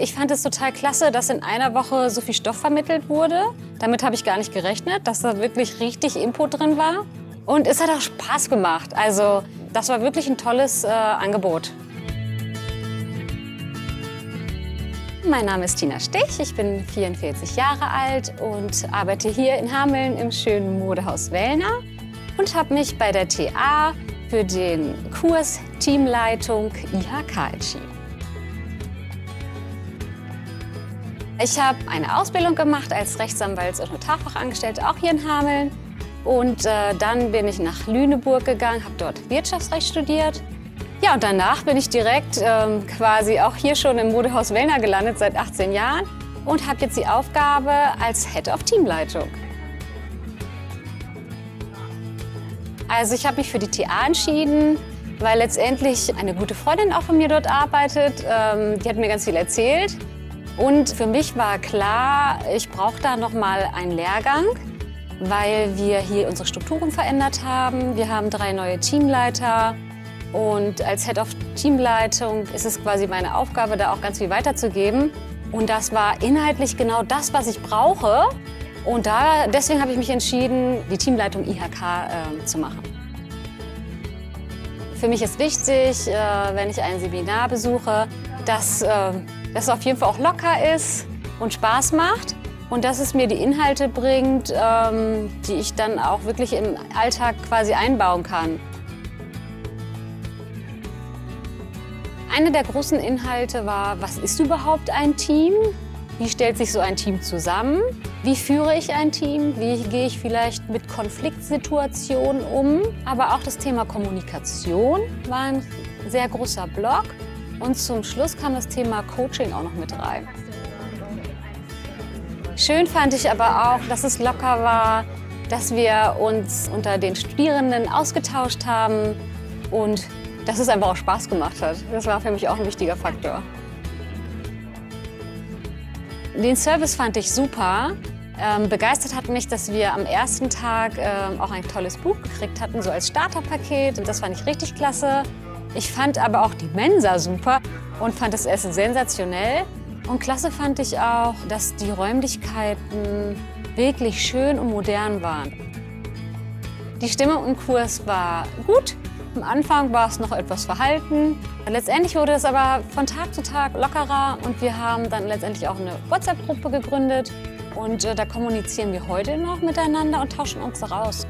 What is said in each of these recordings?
Ich fand es total klasse, dass in einer Woche so viel Stoff vermittelt wurde. Damit habe ich gar nicht gerechnet, dass da wirklich richtig Input drin war. Und es hat auch Spaß gemacht. Also das war wirklich ein tolles äh, Angebot. Mein Name ist Tina Stich, ich bin 44 Jahre alt und arbeite hier in Hameln im schönen Modehaus Wellner und habe mich bei der TA für den Kurs Teamleitung IHK entschieden. Ich habe eine Ausbildung gemacht als Rechtsanwalts- und Notarfachangestellte, auch hier in Hameln. Und äh, dann bin ich nach Lüneburg gegangen, habe dort Wirtschaftsrecht studiert. Ja, und danach bin ich direkt ähm, quasi auch hier schon im Modehaus Wellner gelandet, seit 18 Jahren. Und habe jetzt die Aufgabe als Head of Teamleitung. Also ich habe mich für die TA entschieden, weil letztendlich eine gute Freundin auch von mir dort arbeitet. Ähm, die hat mir ganz viel erzählt. Und für mich war klar, ich brauche da noch mal einen Lehrgang, weil wir hier unsere Strukturen verändert haben. Wir haben drei neue Teamleiter. Und als Head of Teamleitung ist es quasi meine Aufgabe, da auch ganz viel weiterzugeben. Und das war inhaltlich genau das, was ich brauche. Und da, deswegen habe ich mich entschieden, die Teamleitung IHK äh, zu machen. Für mich ist wichtig, äh, wenn ich ein Seminar besuche, dass äh, dass es auf jeden Fall auch locker ist und Spaß macht und dass es mir die Inhalte bringt, ähm, die ich dann auch wirklich im Alltag quasi einbauen kann. Eine der großen Inhalte war, was ist überhaupt ein Team? Wie stellt sich so ein Team zusammen? Wie führe ich ein Team? Wie gehe ich vielleicht mit Konfliktsituationen um? Aber auch das Thema Kommunikation war ein sehr großer Block. Und zum Schluss kam das Thema Coaching auch noch mit rein. Schön fand ich aber auch, dass es locker war, dass wir uns unter den Studierenden ausgetauscht haben und dass es einfach auch Spaß gemacht hat. Das war für mich auch ein wichtiger Faktor. Den Service fand ich super. Ähm, begeistert hat mich, dass wir am ersten Tag ähm, auch ein tolles Buch gekriegt hatten, so als Starterpaket. Und das fand ich richtig klasse. Ich fand aber auch die Mensa super und fand das Essen sensationell. Und klasse fand ich auch, dass die Räumlichkeiten wirklich schön und modern waren. Die Stimmung im Kurs war gut. Am Anfang war es noch etwas verhalten. Letztendlich wurde es aber von Tag zu Tag lockerer und wir haben dann letztendlich auch eine WhatsApp-Gruppe gegründet. Und äh, da kommunizieren wir heute noch miteinander und tauschen uns daraus.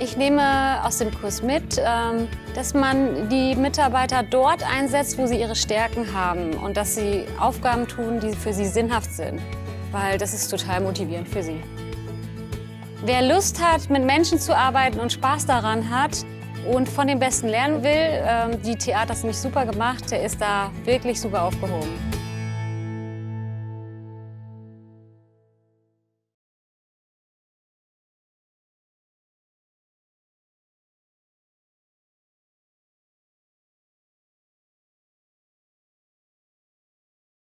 Ich nehme aus dem Kurs mit, ähm, dass man die Mitarbeiter dort einsetzt, wo sie ihre Stärken haben und dass sie Aufgaben tun, die für sie sinnhaft sind, weil das ist total motivierend für sie. Wer Lust hat, mit Menschen zu arbeiten und Spaß daran hat und von den Besten lernen will, ähm, die Theater ist nämlich super gemacht, der ist da wirklich super aufgehoben.